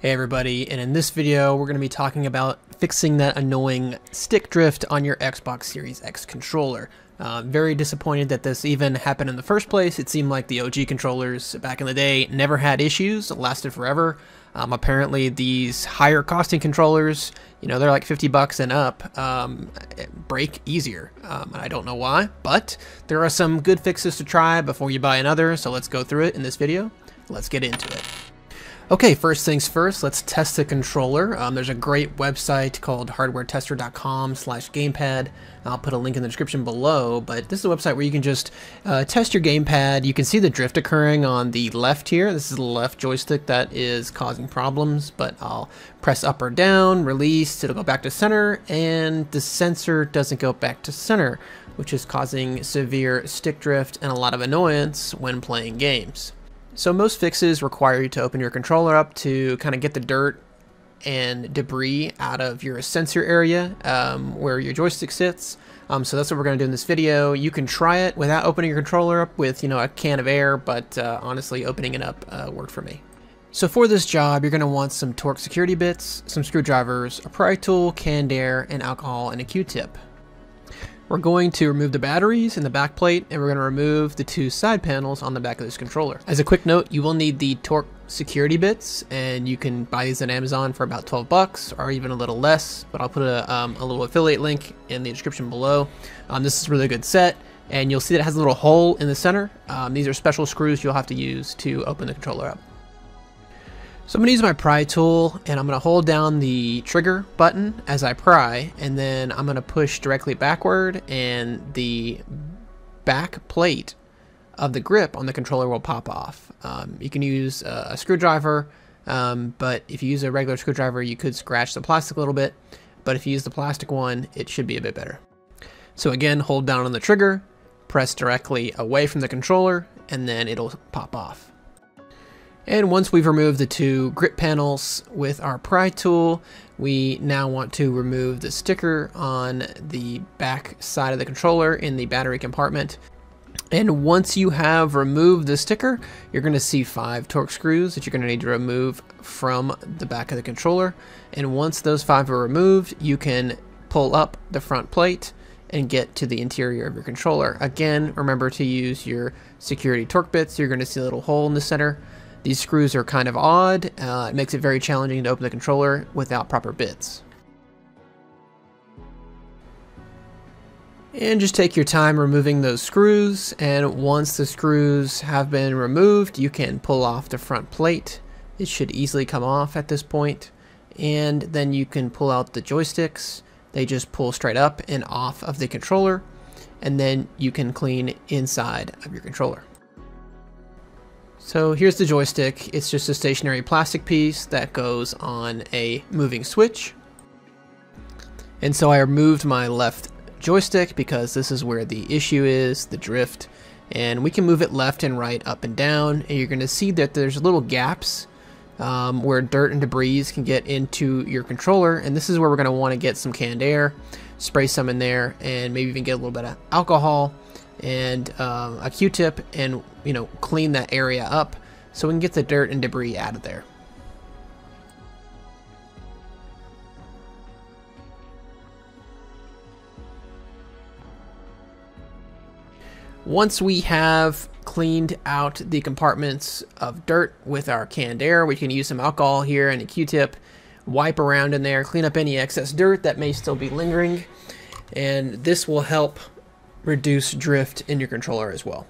Hey everybody, and in this video we're going to be talking about fixing that annoying stick drift on your Xbox Series X controller. Uh, very disappointed that this even happened in the first place. It seemed like the OG controllers back in the day never had issues, lasted forever. Um, apparently these higher costing controllers, you know, they're like 50 bucks and up, um, break easier. Um, I don't know why, but there are some good fixes to try before you buy another, so let's go through it in this video. Let's get into it. Okay, first things first, let's test the controller. Um, there's a great website called hardwaretester.com slash gamepad. I'll put a link in the description below, but this is a website where you can just uh, test your gamepad. You can see the drift occurring on the left here. This is the left joystick that is causing problems, but I'll press up or down, release, it'll go back to center, and the sensor doesn't go back to center, which is causing severe stick drift and a lot of annoyance when playing games. So most fixes require you to open your controller up to kind of get the dirt and debris out of your sensor area um, where your joystick sits. Um, so that's what we're going to do in this video. You can try it without opening your controller up with, you know, a can of air, but uh, honestly, opening it up uh, worked for me. So for this job, you're going to want some Torx security bits, some screwdrivers, a pry tool, canned air, and alcohol, and a Q-tip. We're going to remove the batteries in the back plate and we're going to remove the two side panels on the back of this controller. As a quick note, you will need the Torx security bits and you can buy these on Amazon for about 12 bucks or even a little less, but I'll put a, um, a little affiliate link in the description below. Um, this is a really good set and you'll see that it has a little hole in the center. Um, these are special screws you'll have to use to open the controller up. So I'm going to use my pry tool and I'm going to hold down the trigger button as I pry and then I'm going to push directly backward and the back plate of the grip on the controller will pop off. Um, you can use a, a screwdriver, um, but if you use a regular screwdriver you could scratch the plastic a little bit, but if you use the plastic one it should be a bit better. So again, hold down on the trigger, press directly away from the controller, and then it'll pop off. And once we've removed the two grip panels with our pry tool, we now want to remove the sticker on the back side of the controller in the battery compartment. And once you have removed the sticker, you're going to see five Torx screws that you're going to need to remove from the back of the controller. And once those five are removed, you can pull up the front plate and get to the interior of your controller. Again, remember to use your security Torx bits. You're going to see a little hole in the center. These screws are kind of odd. Uh, it makes it very challenging to open the controller without proper bits. And just take your time removing those screws, and once the screws have been removed, you can pull off the front plate. It should easily come off at this point. And then you can pull out the joysticks. They just pull straight up and off of the controller, and then you can clean inside of your controller. So here's the joystick. It's just a stationary plastic piece that goes on a moving switch. And so I removed my left joystick because this is where the issue is, the drift. And we can move it left and right, up and down. And you're going to see that there's little gaps um, where dirt and debris can get into your controller. And this is where we're going to want to get some canned air, spray some in there, and maybe even get a little bit of alcohol and um, a Q-tip and you know clean that area up so we can get the dirt and debris out of there. Once we have cleaned out the compartments of dirt with our canned air, we can use some alcohol here and a Q-tip, wipe around in there, clean up any excess dirt that may still be lingering, and this will help reduce drift in your controller as well.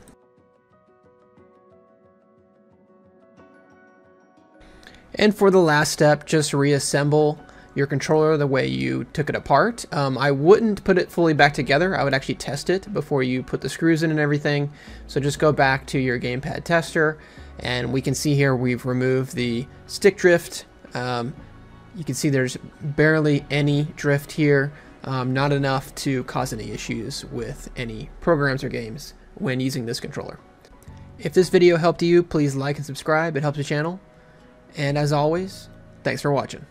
And for the last step, just reassemble your controller the way you took it apart. Um, I wouldn't put it fully back together. I would actually test it before you put the screws in and everything. So just go back to your gamepad tester and we can see here we've removed the stick drift. Um, you can see there's barely any drift here um, not enough to cause any issues with any programs or games when using this controller. If this video helped you, please like and subscribe. It helps the channel. And as always, thanks for watching.